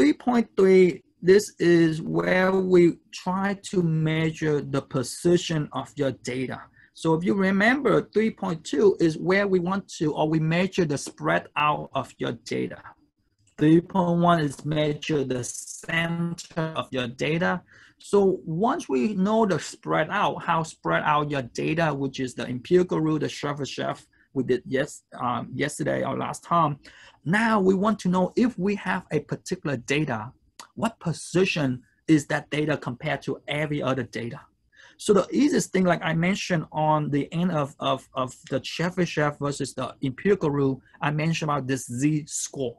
3.3, this is where we try to measure the position of your data. So if you remember, 3.2 is where we want to, or we measure the spread out of your data. 3.1 is measure the center of your data. So once we know the spread out, how spread out your data, which is the empirical rule, the Chebyshev we did yes um, yesterday or last time. Now we want to know if we have a particular data, what position is that data compared to every other data? So the easiest thing, like I mentioned on the end of, of, of the Chebyshev versus the empirical rule, I mentioned about this z-score.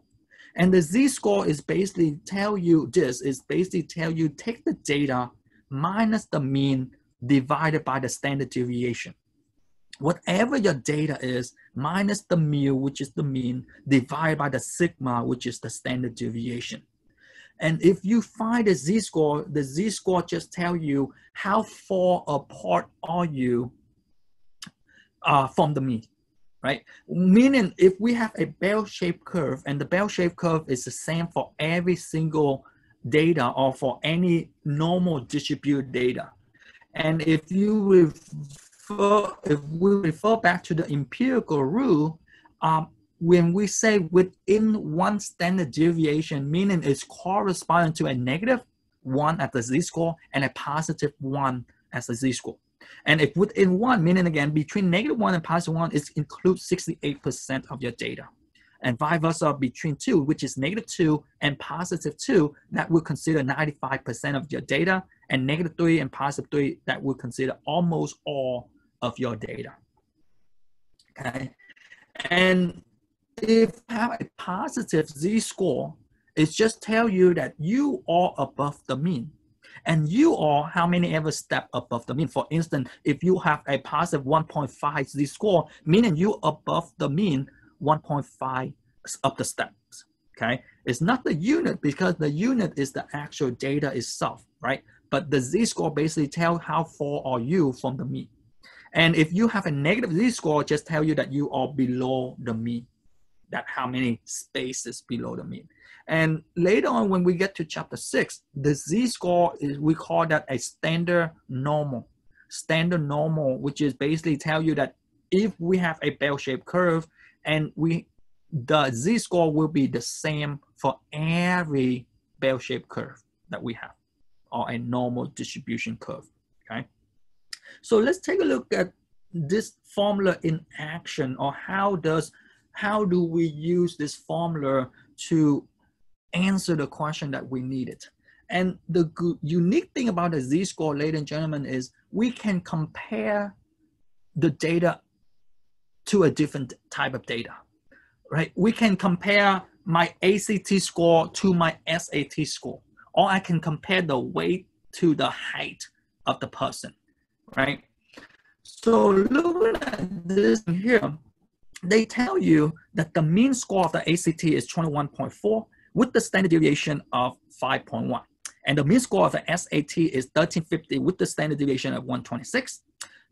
And the z-score is basically tell you this, is basically tell you take the data minus the mean divided by the standard deviation. Whatever your data is, minus the mu, which is the mean, divided by the sigma, which is the standard deviation. And if you find the z-score, the z-score just tell you how far apart are you uh, from the mean right? Meaning if we have a bell-shaped curve and the bell-shaped curve is the same for every single data or for any normal distributed data. And if you refer, if we refer back to the empirical rule, um, when we say within one standard deviation, meaning it's corresponding to a negative one at the z-score and a positive one as a z-score. And if within one, meaning again, between negative one and positive one, it includes 68% of your data. And vice versa between two, which is negative two and positive two, that would consider 95% of your data. And negative three and positive three, that would consider almost all of your data. Okay. And if you have a positive z-score, it just tell you that you are above the mean and you are how many ever step above the mean. For instance, if you have a positive 1.5 z-score, meaning you above the mean 1.5 of the steps, okay? It's not the unit because the unit is the actual data itself, right? But the z-score basically tell how far are you from the mean. And if you have a negative z-score, just tell you that you are below the mean, that how many spaces below the mean. And later on, when we get to chapter six, the z-score is we call that a standard normal. Standard normal, which is basically tell you that if we have a bell-shaped curve and we the z-score will be the same for every bell-shaped curve that we have or a normal distribution curve so let's take a look at this formula in action or how does how do we use this formula to answer the question that we needed. And the unique thing about the z-score, ladies and gentlemen, is we can compare the data to a different type of data, right? We can compare my ACT score to my SAT score, or I can compare the weight to the height of the person, right? So looking at this here, they tell you that the mean score of the ACT is 21.4 with the standard deviation of 5.1. And the mean score of the SAT is 1350 with the standard deviation of 126.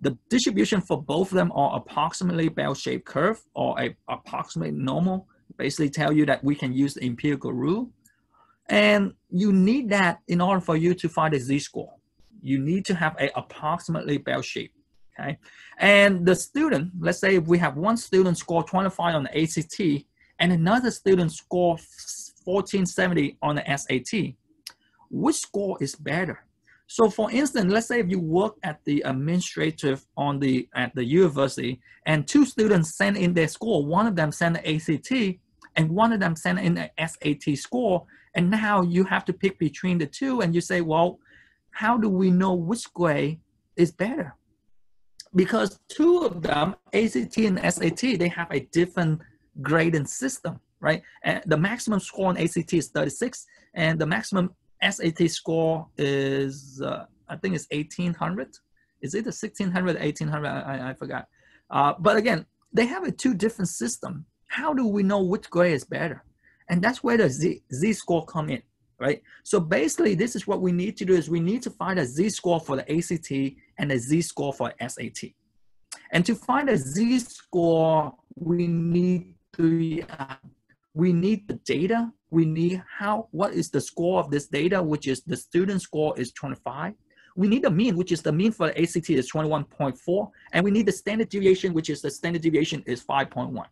The distribution for both of them are approximately bell-shaped curve or a approximately normal. Basically tell you that we can use the empirical rule. And you need that in order for you to find a z-score. You need to have a approximately bell shape. Okay. And the student, let's say we have one student score 25 on the ACT and another student score 1470 on the SAT, which score is better? So for instance, let's say if you work at the administrative on the at the university and two students send in their score, one of them send the ACT and one of them send in the SAT score, and now you have to pick between the two and you say, well, how do we know which grade is better? Because two of them, ACT and SAT, they have a different grading system right? And the maximum score on ACT is 36, and the maximum SAT score is, uh, I think it's 1800. Is it a 1600, 1800? I, I forgot. Uh, but again, they have a two different system. How do we know which grade is better? And that's where the Z, Z score come in, right? So basically, this is what we need to do is we need to find a Z score for the ACT and a Z score for SAT. And to find a Z score, we need to uh, we need the data. We need how, what is the score of this data, which is the student score is 25. We need the mean, which is the mean for the ACT is 21.4. And we need the standard deviation, which is the standard deviation is 5.1.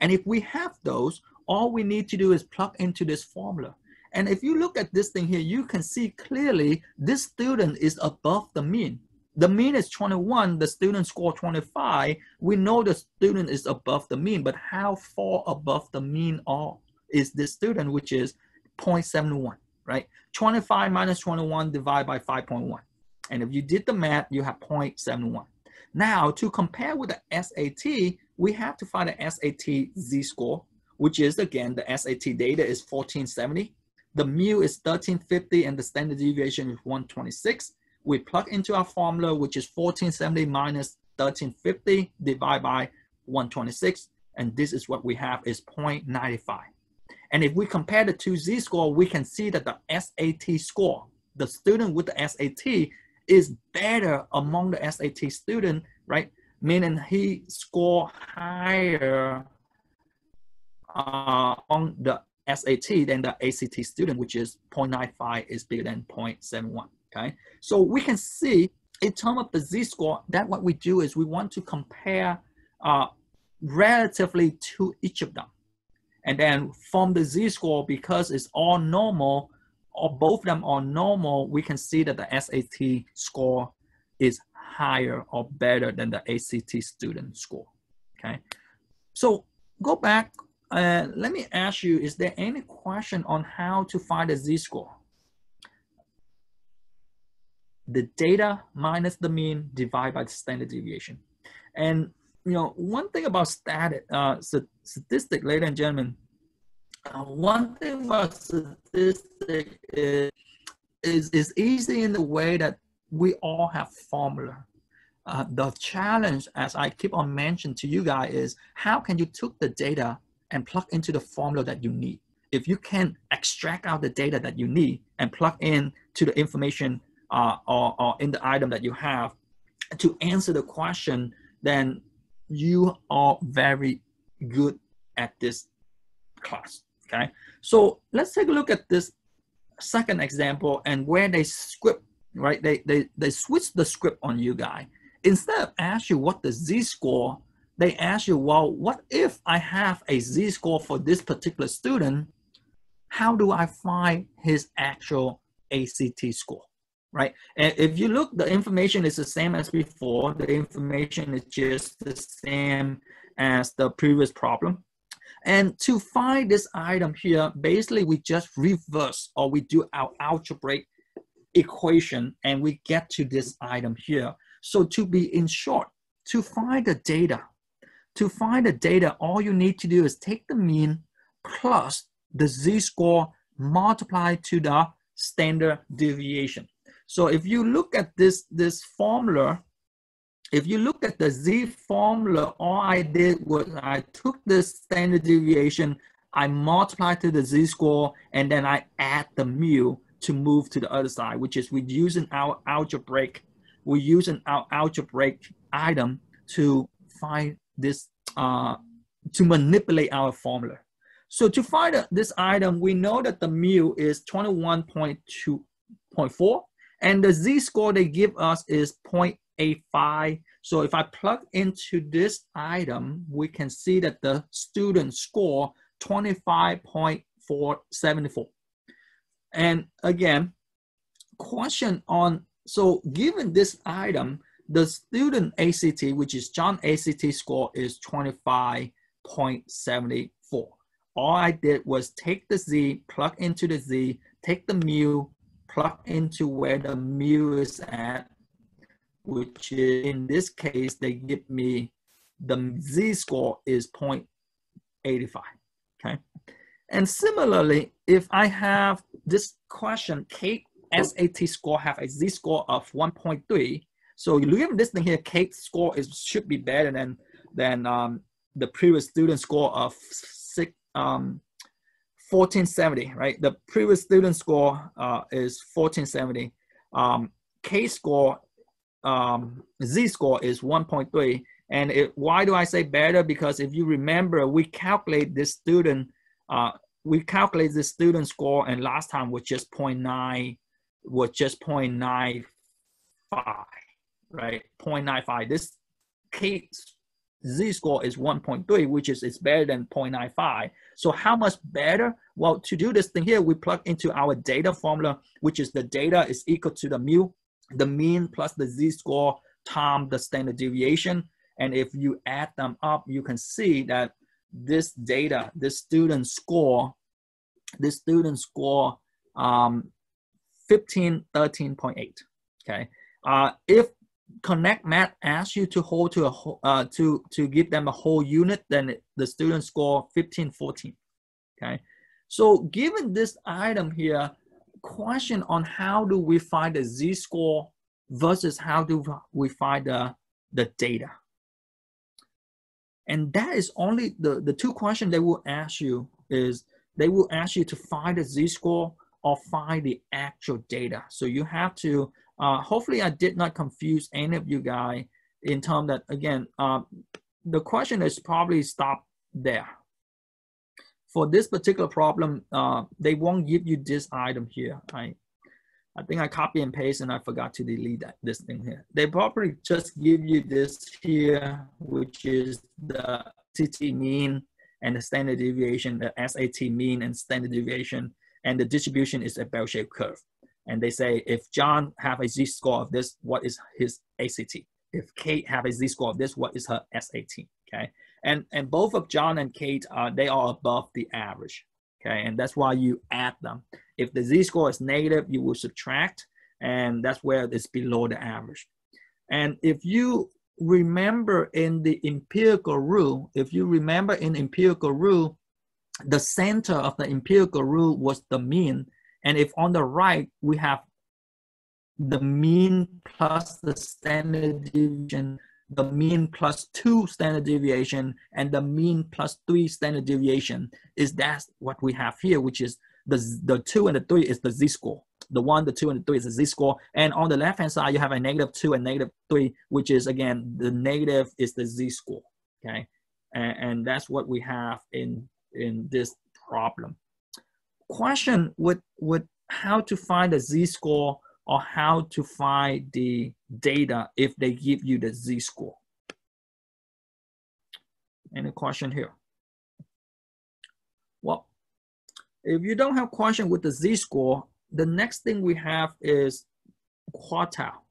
And if we have those, all we need to do is plug into this formula. And if you look at this thing here, you can see clearly this student is above the mean. The mean is 21, the student score 25. We know the student is above the mean, but how far above the mean are, is this student, which is 0.71, right? 25 minus 21 divided by 5.1. And if you did the math, you have 0.71. Now, to compare with the SAT, we have to find the SAT z-score, which is, again, the SAT data is 1470. The mu is 1350 and the standard deviation is 126. We plug into our formula, which is 1470 minus 1350 divided by 126. And this is what we have is 0.95. And if we compare the two z-score, we can see that the SAT score, the student with the SAT is better among the SAT student, right? Meaning he score higher uh, on the SAT than the ACT student, which is 0.95 is bigger than 0.71, okay? So we can see in terms of the z-score, that what we do is we want to compare uh, relatively to each of them. And then from the z-score, because it's all normal, or both of them are normal, we can see that the SAT score is higher or better than the ACT student score, okay? So go back uh, let me ask you, is there any question on how to find the z-score? The data minus the mean divided by the standard deviation. And you know, one thing about static, uh, statistic, ladies and gentlemen, uh, one thing about statistic is, is, is easy in the way that we all have formula. Uh, the challenge, as I keep on mentioning to you guys, is how can you took the data and plug into the formula that you need. If you can extract out the data that you need and plug in to the information uh, or, or in the item that you have to answer the question, then you are very good at this class, okay? So let's take a look at this second example and where they script, right? They, they, they switch the script on you guy. Instead of ask you what the z-score they ask you, well, what if I have a z-score for this particular student? How do I find his actual ACT score, right? And if you look, the information is the same as before. The information is just the same as the previous problem. And to find this item here, basically we just reverse or we do our algebraic equation and we get to this item here. So to be in short, to find the data, to find the data, all you need to do is take the mean plus the z-score multiplied to the standard deviation. So if you look at this, this formula, if you look at the z formula, all I did was I took the standard deviation, I multiplied to the z-score, and then I add the mu to move to the other side, which is we're using our algebraic, we're using our algebraic item to find this uh, to manipulate our formula. So to find this item, we know that the mu is 21.2.4 and the z-score they give us is 0.85. So if I plug into this item, we can see that the student score 25.474. And again, question on, so given this item, the student ACT, which is John ACT score is 25.74. All I did was take the Z, plug into the Z, take the mu, plug into where the mu is at, which in this case, they give me the Z score is 0.85, okay? And similarly, if I have this question, Kate SAT score have a Z score of 1.3, so you look at this thing here, Kate's score is should be better than than um, the previous student score of six, um, 1470, right? The previous student score uh, is 1470. Um, K score, um, Z score is 1.3. And it, why do I say better? Because if you remember, we calculate this student uh, we calculate the student score and last time was just 0.9, was just 0.95, right? 0.95. This case z-score is 1.3, which is, is better than 0.95. So how much better? Well, to do this thing here, we plug into our data formula, which is the data is equal to the mu, the mean plus the z-score times the standard deviation. And if you add them up, you can see that this data, this student score, this student score um, 15, 13.8, okay? Uh, if Connect Math asks you to hold to a uh, to to give them a whole unit, then the student score 15, 14. Okay, so given this item here, question on how do we find the z-score versus how do we find the the data. And that is only the the two questions they will ask you is they will ask you to find the z-score or find the actual data. So you have to uh, hopefully, I did not confuse any of you guys in terms that, again, uh, the question is probably stop there. For this particular problem, uh, they won't give you this item here. I, I think I copy and paste and I forgot to delete that, this thing here. They probably just give you this here, which is the CT mean and the standard deviation, the SAT mean and standard deviation, and the distribution is a bell-shaped curve and they say if John have a z-score of this, what is his ACT? If Kate have a z-score of this, what is her SAT? Okay, and and both of John and Kate are they are above the average. Okay, and that's why you add them. If the z-score is negative, you will subtract, and that's where it's below the average. And if you remember in the empirical rule, if you remember in empirical rule, the center of the empirical rule was the mean and if on the right, we have the mean plus the standard deviation, the mean plus two standard deviation, and the mean plus three standard deviation, is that what we have here, which is the, the two and the three is the z-score. The one, the two, and the three is the z-score. And on the left-hand side, you have a negative two and negative three, which is, again, the negative is the z-score, okay? And, and that's what we have in, in this problem question with with how to find the z-score or how to find the data if they give you the z-score. Any question here? Well, if you don't have question with the z-score, the next thing we have is quartile.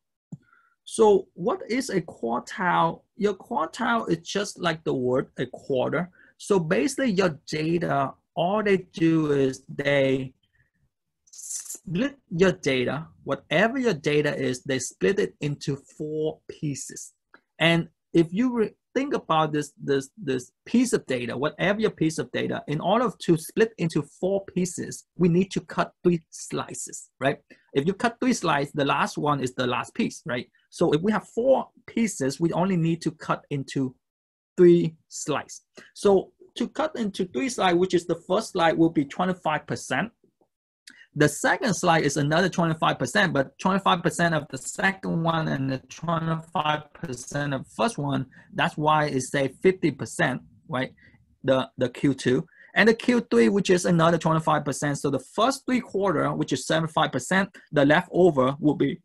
So what is a quartile? Your quartile is just like the word a quarter. So basically your data all they do is they split your data, whatever your data is, they split it into four pieces. And if you think about this, this, this piece of data, whatever your piece of data, in order to split into four pieces, we need to cut three slices, right? If you cut three slices, the last one is the last piece, right? So if we have four pieces, we only need to cut into three slices. So to cut into three slides, which is the first slide will be 25%. The second slide is another 25%, but 25% of the second one and the 25% of first one, that's why it say 50%, right? The, the Q2. And the Q3, which is another 25%. So the first three quarter, which is 75%, the leftover will be,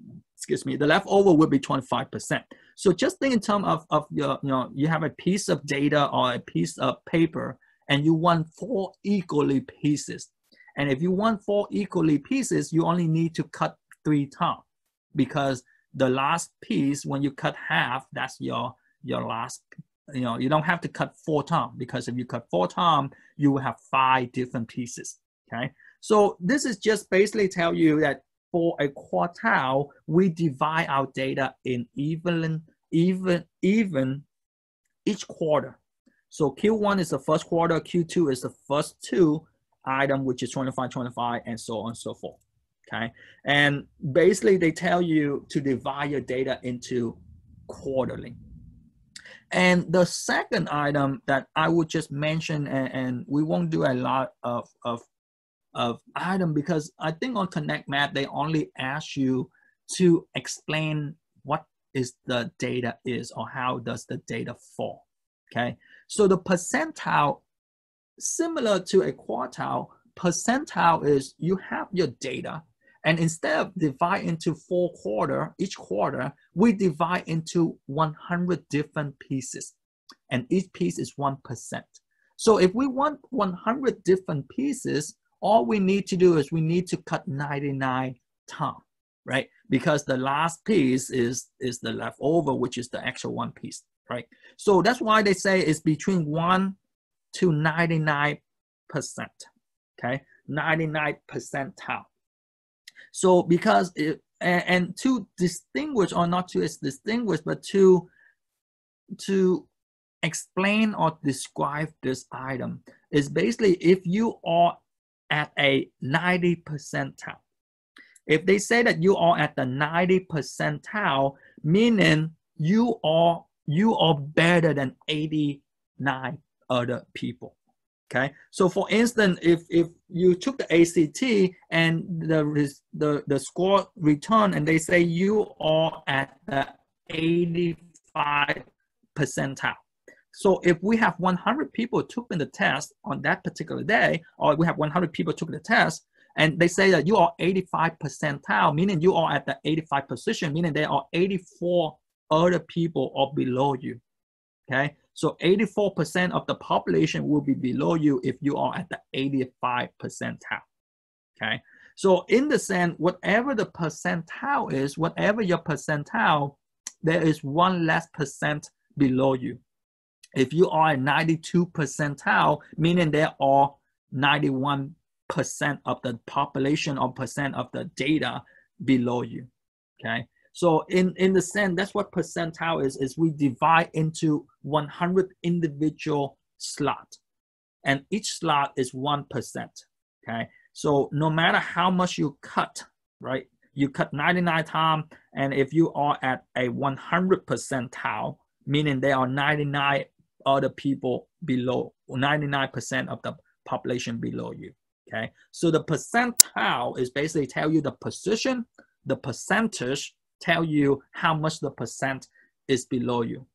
excuse me, the leftover will be 25%. So just think in terms of, of your, you know, you have a piece of data or a piece of paper and you want four equally pieces. And if you want four equally pieces, you only need to cut three times because the last piece, when you cut half, that's your, your last, you know, you don't have to cut four times because if you cut four times, you will have five different pieces, okay? So this is just basically tell you that for a quartile, we divide our data in even, even, even each quarter. So Q1 is the first quarter, Q2 is the first two item, which is 25, 25, and so on and so forth. Okay. And basically they tell you to divide your data into quarterly. And the second item that I would just mention, and, and we won't do a lot of, of of item because I think on Connect Math they only ask you to explain what is the data is or how does the data fall. Okay, so the percentile similar to a quartile, percentile is you have your data and instead of divide into four quarter, each quarter, we divide into 100 different pieces. And each piece is 1%. So if we want 100 different pieces, all we need to do is we need to cut 99 times, right? Because the last piece is, is the leftover, which is the actual one piece, right? So that's why they say it's between 1 to 99%, okay? 99 percentile. So because it, and, and to distinguish or not to distinguish, but to to explain or describe this item is basically if you are at a 90 percentile. If they say that you are at the 90 percentile, meaning you are you are better than 89 other people. Okay, so for instance, if if you took the ACT and the the the score return and they say you are at the 85 percentile. So if we have 100 people took in the test on that particular day, or we have 100 people took the test, and they say that you are 85 percentile, meaning you are at the 85 position, meaning there are 84 other people are below you. Okay, so 84% of the population will be below you if you are at the 85 percentile. Okay. So in the sense, whatever the percentile is, whatever your percentile, there is one less percent below you. If you are at 92 percentile, meaning there are 91 percent of the population or percent of the data below you. Okay. So in, in the sense, that's what percentile is, is we divide into 100 individual slot. And each slot is 1%, okay? So no matter how much you cut, right? You cut 99 times, and if you are at a 100 percentile, meaning there are 99 other people below, 99% of the population below you, okay? So the percentile is basically tell you the position, the percentage, tell you how much the percent is below you.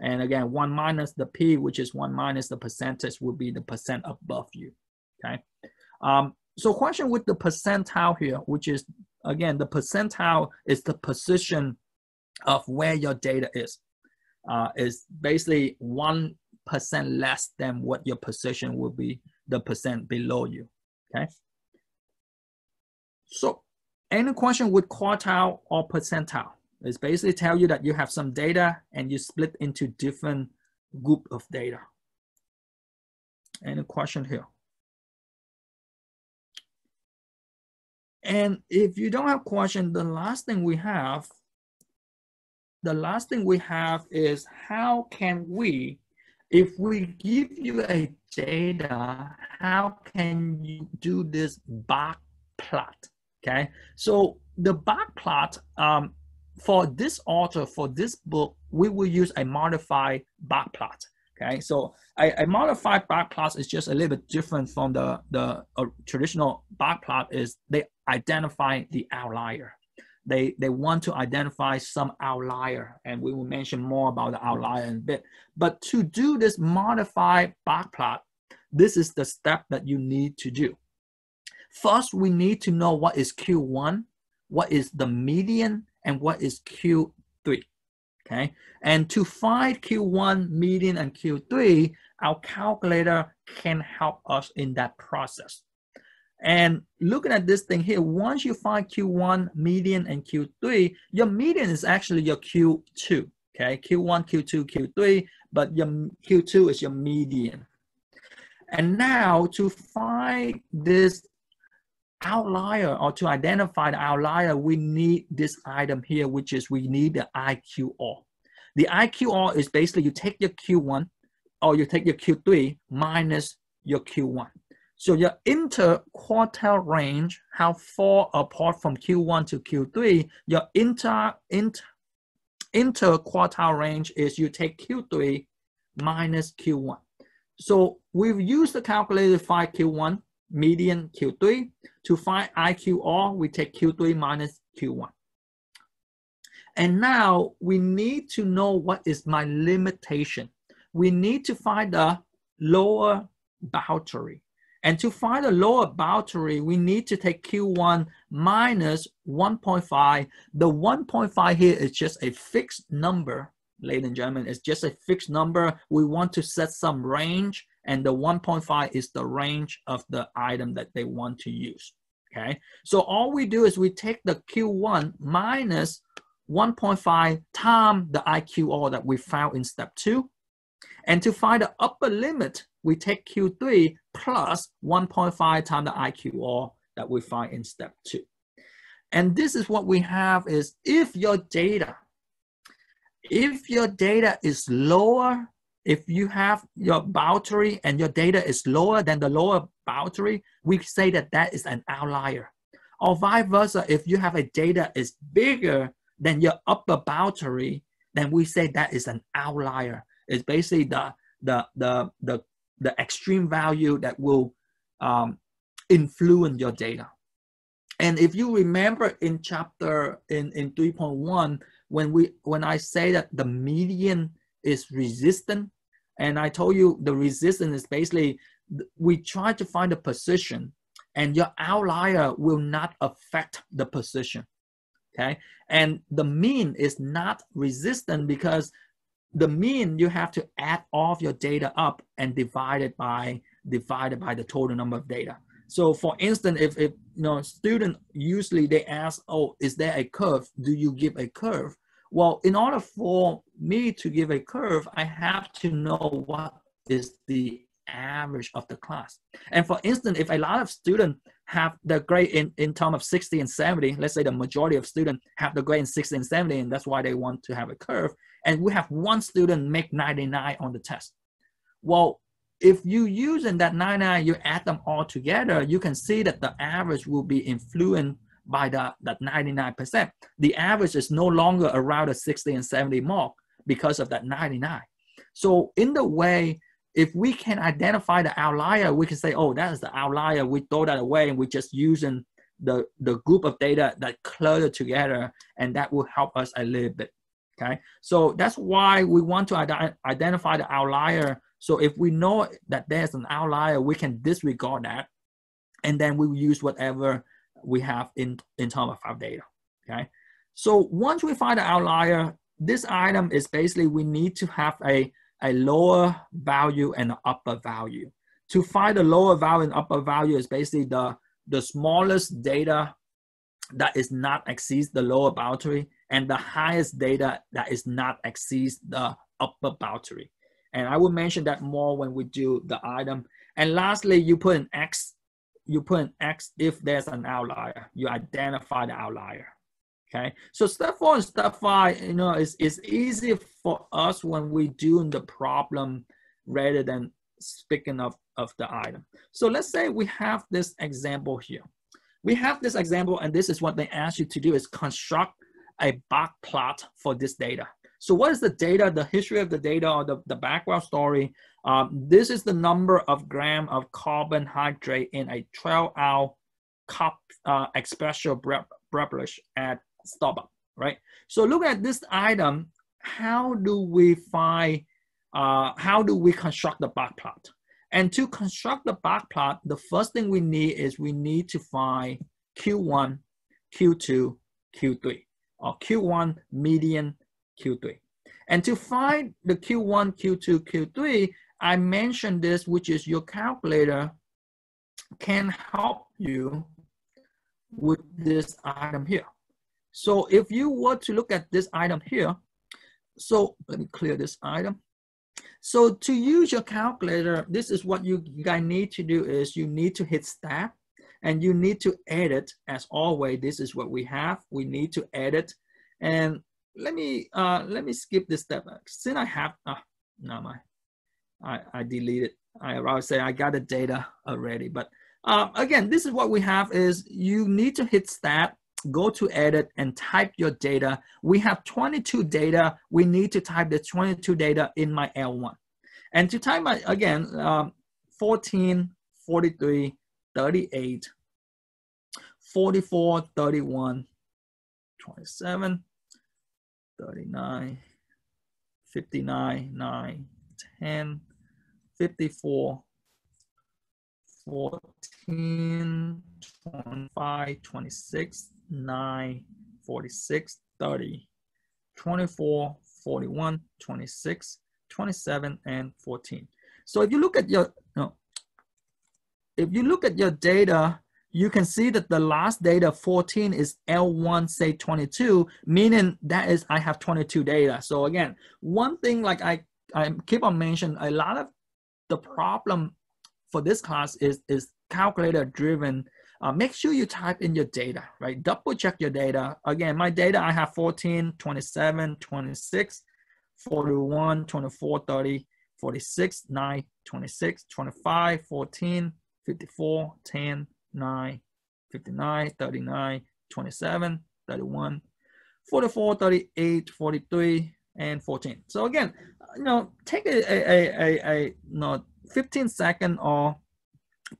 And again, one minus the P, which is one minus the percentage would be the percent above you, okay? Um, so question with the percentile here, which is, again, the percentile is the position of where your data is. Uh, is basically 1% less than what your position would be the percent below you, okay? So any question with quartile or percentile? It's basically tell you that you have some data and you split into different group of data. Any question here? And if you don't have question, the last thing we have, the last thing we have is how can we, if we give you a data, how can you do this box plot? Okay, so the box plot um, for this author, for this book, we will use a modified box plot. Okay, so a, a modified box plot is just a little bit different from the, the uh, traditional box plot is they identify the outlier. They, they want to identify some outlier, and we will mention more about the outlier in a bit. But to do this modified box plot, this is the step that you need to do. First, we need to know what is Q1, what is the median, and what is Q3. Okay, and to find Q1, median, and Q3, our calculator can help us in that process. And looking at this thing here, once you find Q1, median, and Q3, your median is actually your Q2. Okay, Q1, Q2, Q3, but your Q2 is your median. And now to find this outlier or to identify the outlier, we need this item here, which is we need the IQR. The IQR is basically you take your Q1 or you take your Q3 minus your Q1. So your interquartile range, how far apart from Q1 to Q3, your inter, inter, interquartile range is you take Q3 minus Q1. So we've used the calculator to find Q1 median Q3. To find IQR, we take Q3 minus Q1. And now we need to know what is my limitation. We need to find the lower boundary. And to find the lower boundary, we need to take Q1 minus 1.5. The 1.5 here is just a fixed number, ladies and gentlemen. It's just a fixed number. We want to set some range, and the 1.5 is the range of the item that they want to use. Okay, so all we do is we take the Q1 minus 1.5 times the IQR that we found in step two. And to find the upper limit, we take Q3 plus 1.5 times the IQR that we find in step two. And this is what we have is if your data, if your data is lower, if you have your boundary and your data is lower than the lower boundary, we say that that is an outlier. Or vice versa, if you have a data is bigger than your upper boundary, then we say that is an outlier. It's basically the the the the, the extreme value that will um, influence your data. And if you remember in chapter in, in 3.1, when we when I say that the median is resistant, and I told you the resistance is basically we try to find a position and your outlier will not affect the position okay and the mean is not resistant because the mean you have to add all of your data up and divide it by divided by the total number of data. So for instance if, if you know student usually they ask oh is there a curve? Do you give a curve? Well in order for me to give a curve i have to know what is the average of the class. And for instance if a lot of students have the grade in, in terms of 60 and 70, let's say the majority of students have the grade in 60 and 70, and that's why they want to have a curve. And we have one student make 99 on the test. Well, if you using that 99, you add them all together, you can see that the average will be influenced by the, that 99%. The average is no longer around the 60 and 70 mark because of that 99. So in the way, if we can identify the outlier, we can say, oh, that is the outlier. We throw that away and we're just using the, the group of data that clutter together and that will help us a little bit. Okay, so that's why we want to ident identify the outlier. So if we know that there's an outlier, we can disregard that and then we use whatever we have in, in terms of our data. Okay, so once we find the outlier, this item is basically we need to have a a lower value and an upper value. To find the lower value and upper value is basically the, the smallest data that is not exceeds the lower boundary and the highest data that is not exceeds the upper boundary. And I will mention that more when we do the item. And lastly, you put an X, you put an X if there's an outlier. You identify the outlier. Okay, so step four and step five, you know, is is easy for us when we do the problem rather than speaking of, of the item. So let's say we have this example here. We have this example, and this is what they ask you to do is construct a box plot for this data. So what is the data, the history of the data or the, the background story? Um, this is the number of gram of carbohydrate in a 12 hour cup uh, espresso beverage at Starbucks, right? So look at this item. How do we find, uh, how do we construct the box plot? And to construct the box plot, the first thing we need is we need to find Q1, Q2, Q3, or Q1, median, Q3. And to find the Q1, Q2, Q3, I mentioned this, which is your calculator can help you with this item here. So if you were to look at this item here, so let me clear this item. So to use your calculator, this is what you guys need to do is you need to hit stat and you need to edit as always. This is what we have. We need to edit. And let me uh, let me skip this step. Since I have, uh, no, my, I, I deleted. I would say I got the data already. But uh, again, this is what we have is you need to hit stat go to edit and type your data. We have 22 data. We need to type the 22 data in my L1. And to type my, again, um, 14, 43, 38, 44, 31, 27, 39, 59, 9, 10, 54, 14, 25, 26, 9, 46, 30, 24, 41, 26, 27, and 14. So if you look at your, no, if you look at your data, you can see that the last data 14 is L1 say 22, meaning that is I have 22 data. So again, one thing like I, I keep on mentioning, a lot of the problem for this class is, is calculator driven. Uh, make sure you type in your data, right? Double check your data. Again, my data, I have 14, 27, 26, 41, 24, 30, 46, 9, 26, 25, 14, 54, 10, 9, 59, 39, 27, 31, 44, 38, 43, and 14. So again, uh, you know, take a, a, a, a, you know, 15 second or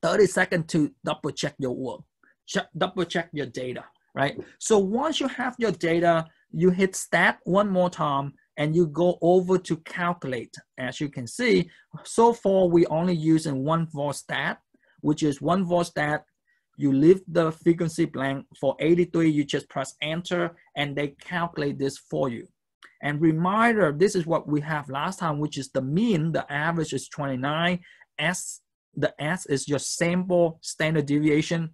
30 second to double check your work, check, double check your data, right? So once you have your data, you hit stat one more time and you go over to calculate. As you can see, so far we only using one for stat, which is one for that You leave the frequency blank for 83, you just press enter and they calculate this for you. And reminder, this is what we have last time, which is the mean, the average is 29. S, the S is your sample standard deviation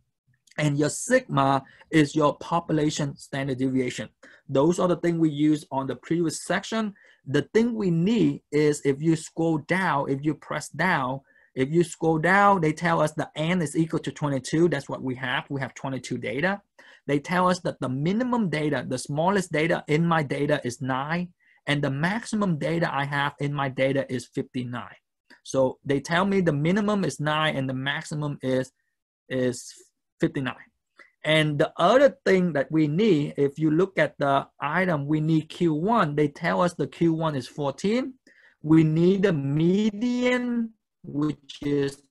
and your sigma is your population standard deviation. Those are the things we use on the previous section. The thing we need is if you scroll down, if you press down, if you scroll down, they tell us the n is equal to 22. That's what we have. We have 22 data they tell us that the minimum data, the smallest data in my data is nine, and the maximum data I have in my data is 59. So they tell me the minimum is nine and the maximum is, is 59. And the other thing that we need, if you look at the item, we need Q1. They tell us the Q1 is 14. We need the median, which is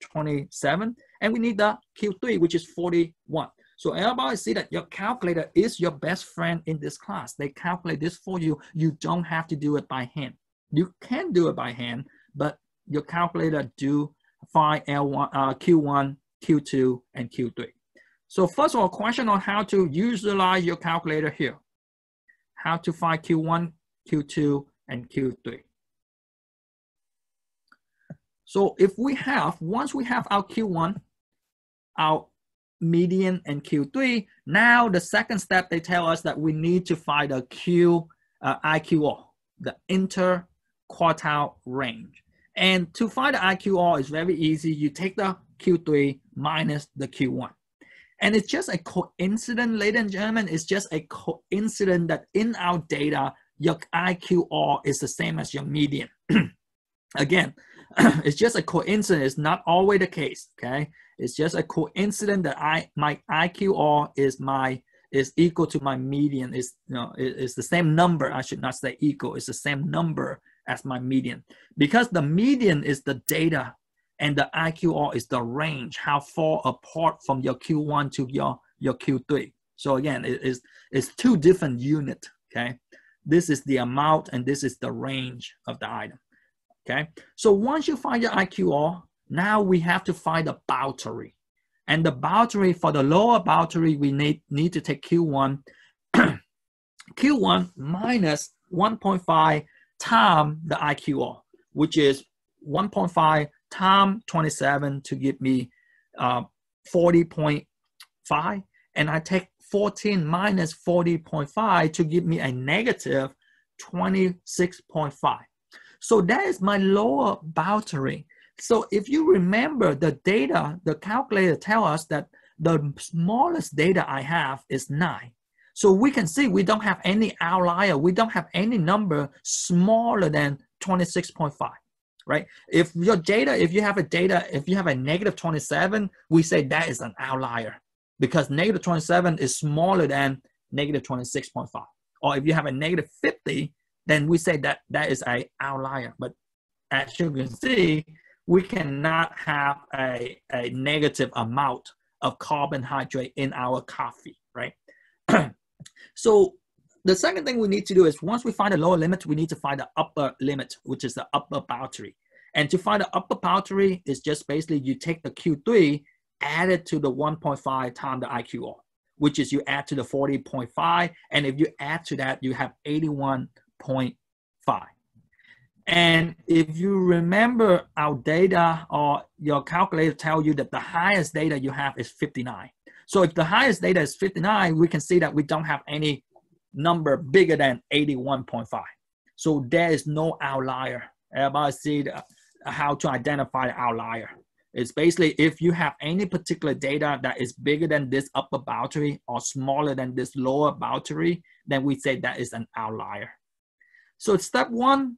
27. And we need the Q3, which is 41. So everybody see that your calculator is your best friend in this class. They calculate this for you. You don't have to do it by hand. You can do it by hand, but your calculator do find L1, uh, Q1, Q2, and Q3. So first of all, question on how to utilize your calculator here. How to find Q1, Q2, and Q3. So if we have, once we have our Q1, our median, and Q3. Now the second step, they tell us that we need to find a Q, uh, IQR, the interquartile range. And to find the IQR is very easy. You take the Q3 minus the Q1. And it's just a coincidence, ladies and gentlemen, it's just a coincidence that in our data, your IQR is the same as your median. Again, it's just a coincidence, it's not always the case, okay? It's just a coincidence that I my IQR is my is equal to my median. Is you know is the same number. I should not say equal. It's the same number as my median because the median is the data and the IQR is the range, how far apart from your Q1 to your your Q3. So again, it is it's two different unit. Okay, this is the amount and this is the range of the item. Okay, so once you find your IQR, now we have to find the boundary. And the boundary for the lower boundary, we need, need to take Q1. Q1 minus 1.5 times the IQR, which is 1.5 times 27 to give me uh, 40.5. And I take 14 minus 40.5 to give me a negative 26.5. So that is my lower boundary. So if you remember the data, the calculator tell us that the smallest data I have is nine. So we can see we don't have any outlier. We don't have any number smaller than 26.5, right? If your data, if you have a data, if you have a negative 27, we say that is an outlier because negative 27 is smaller than negative 26.5. Or if you have a negative 50, then we say that that is a outlier. But as you can see, we cannot have a, a negative amount of carbohydrate in our coffee, right? so the second thing we need to do is once we find the lower limit, we need to find the upper limit, which is the upper boundary. And to find the upper boundary is just basically you take the Q3, add it to the 1.5 times the IQR, which is you add to the 40.5. And if you add to that, you have 81.5. And if you remember our data or your calculator tell you that the highest data you have is 59. So if the highest data is 59, we can see that we don't have any number bigger than 81.5. So there is no outlier. Everybody see the, how to identify the outlier. It's basically if you have any particular data that is bigger than this upper boundary or smaller than this lower boundary, then we say that is an outlier. So step one,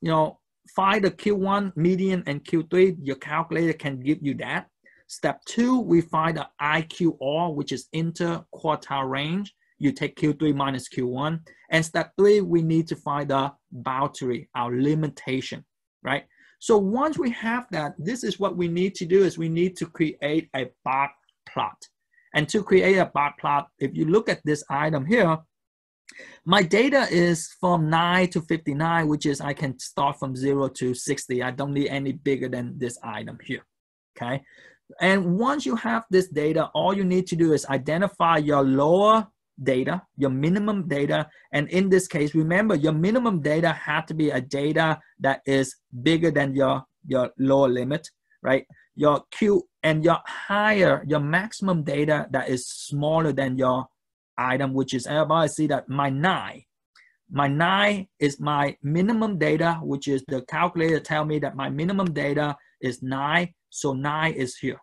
you know, find the Q1 median and Q3, your calculator can give you that. Step two, we find the IQR, which is interquartile range. You take Q3 minus Q1. And step three, we need to find the boundary, our limitation, right? So once we have that, this is what we need to do is we need to create a box plot. And to create a box plot, if you look at this item here, my data is from 9 to 59, which is I can start from 0 to 60. I don't need any bigger than this item here, okay? And once you have this data, all you need to do is identify your lower data, your minimum data. And in this case, remember your minimum data had to be a data that is bigger than your, your lower limit, right? Your Q and your higher, your maximum data that is smaller than your item, which is everybody see that my nine. My nine is my minimum data, which is the calculator tell me that my minimum data is nine so nine is here.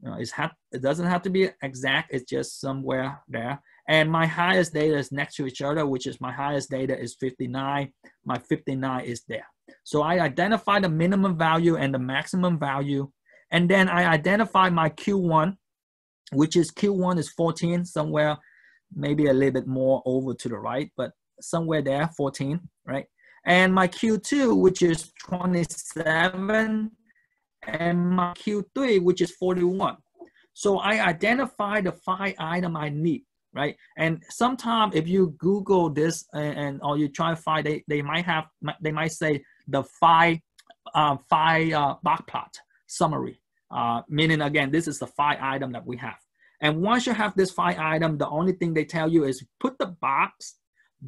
You know, it doesn't have to be exact, it's just somewhere there. And my highest data is next to each other, which is my highest data is 59. My 59 is there. So I identify the minimum value and the maximum value. And then I identify my Q1, which is Q1 is 14, somewhere maybe a little bit more over to the right, but somewhere there, 14, right? And my Q2, which is 27, and my Q3, which is 41. So I identify the five item I need, right? And sometimes if you Google this and, and, or you try to find, they, they might have, they might say the five, uh, five uh, plot summary, uh, meaning again, this is the five item that we have. And once you have this five item, the only thing they tell you is put the box,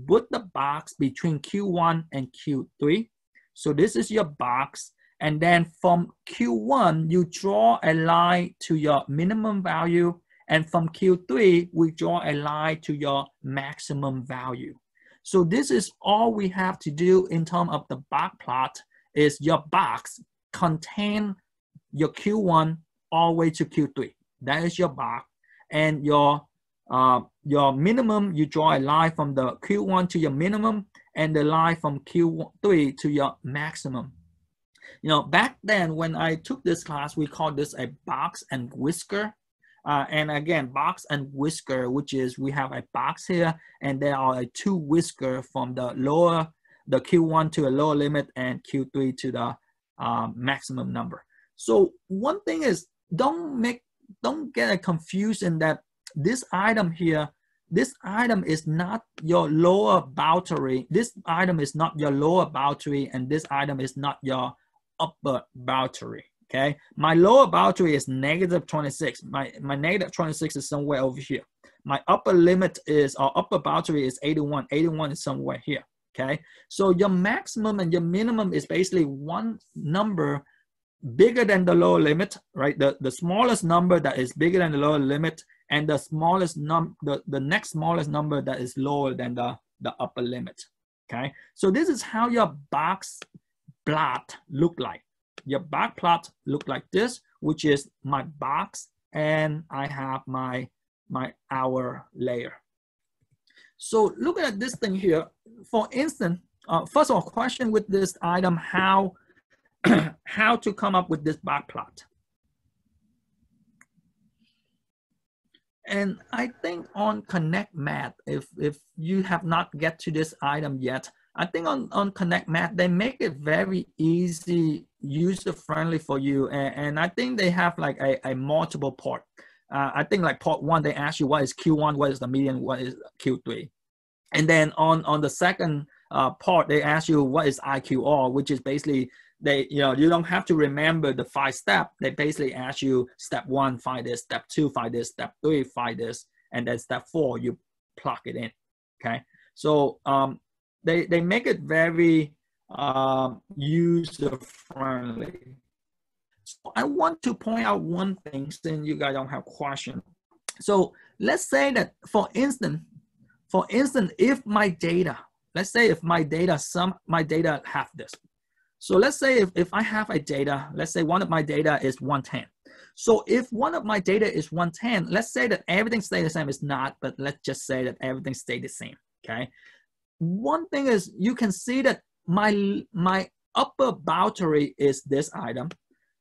put the box between Q1 and Q3. So this is your box and then from Q1, you draw a line to your minimum value. And from Q3, we draw a line to your maximum value. So this is all we have to do in terms of the box plot is your box contain your Q1 all the way to Q3. That is your box. And your, uh, your minimum, you draw a line from the Q1 to your minimum and the line from Q3 to your maximum. You know, back then when I took this class, we called this a box and whisker. Uh, and again, box and whisker, which is we have a box here and there are a two whisker from the lower, the Q1 to the lower limit and Q3 to the uh, maximum number. So one thing is don't make, don't get a confusion that this item here, this item is not your lower boundary. This item is not your lower boundary and this item is not your upper boundary. Okay, my lower boundary is negative 26. My, my negative 26 is somewhere over here. My upper limit is, or upper boundary is 81. 81 is somewhere here. Okay, so your maximum and your minimum is basically one number bigger than the lower limit, right? The, the smallest number that is bigger than the lower limit and the smallest num the, the next smallest number that is lower than the, the upper limit. Okay, so this is how your box plot look like. Your box plot look like this, which is my box, and I have my, my outlier. So look at this thing here. For instance, uh, first of all, question with this item, how, how to come up with this box plot. And I think on Connect Math, if, if you have not get to this item yet, I think on, on Connect Math, they make it very easy, user friendly for you. And, and I think they have like a, a multiple port. Uh, I think like port one, they ask you what is Q1, what is the median, what is Q3. And then on, on the second uh, part, they ask you what is IQR, which is basically they, you know, you don't have to remember the five step. They basically ask you step one, find this, step two, find this, step three, find this, and then step four, you plug it in. Okay. So um, they, they make it very um, user friendly. So I want to point out one thing since you guys don't have question. So let's say that for instance, for instance, if my data, let's say if my data, some my data have this. So let's say if, if I have a data, let's say one of my data is 110. So if one of my data is 110, let's say that everything stay the same. It's not, but let's just say that everything stay the same, okay? One thing is you can see that my, my upper boundary is this item.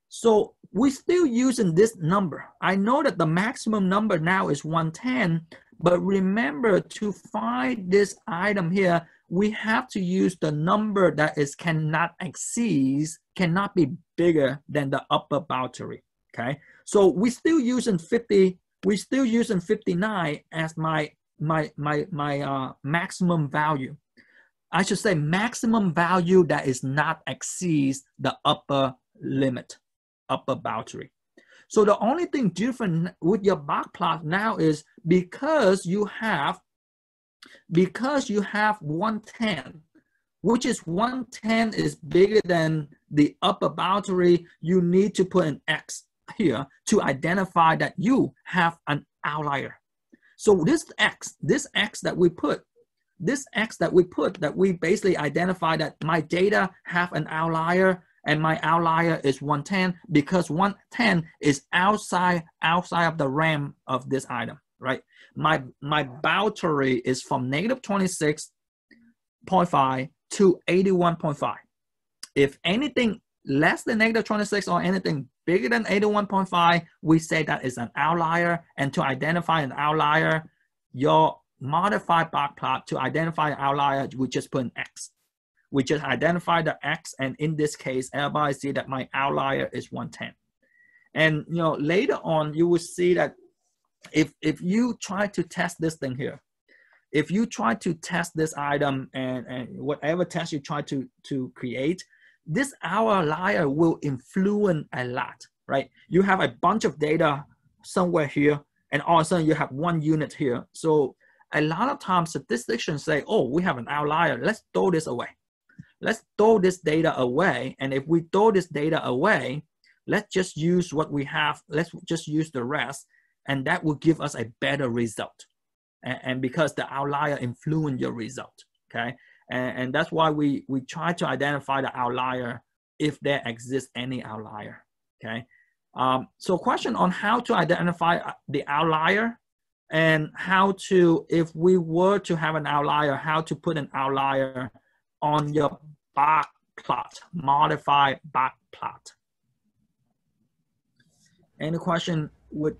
So we're still using this number. I know that the maximum number now is 110, but remember to find this item here, we have to use the number that is cannot exceed, cannot be bigger than the upper boundary, okay? So we're still using 50, we're still using 59 as my, my, my, my uh, maximum value. I should say maximum value that is not exceeds the upper limit, upper boundary. So the only thing different with your box plot now is because you have, because you have 110, which is 110 is bigger than the upper boundary, you need to put an X here to identify that you have an outlier. So this X, this X that we put this X that we put that we basically identify that my data have an outlier and my outlier is 110 because 110 is outside outside of the RAM of this item, right? My my boundary is from negative 26.5 to 81.5. If anything less than negative 26 or anything bigger than 81.5, we say that is an outlier. And to identify an outlier, your modified box plot to identify an outlier, we just put an X. We just identify the X, and in this case, everybody see that my outlier is 110. And you know, later on, you will see that if if you try to test this thing here, if you try to test this item and, and whatever test you try to to create, this outlier will influence a lot, right? You have a bunch of data somewhere here, and all of a sudden you have one unit here. So a lot of times statisticians say, oh, we have an outlier, let's throw this away. Let's throw this data away. And if we throw this data away, let's just use what we have, let's just use the rest, and that will give us a better result. And, and because the outlier influence your result, okay? And, and that's why we, we try to identify the outlier if there exists any outlier, okay? Um, so question on how to identify uh, the outlier and how to, if we were to have an outlier, how to put an outlier on your box plot, modify box plot. Any question with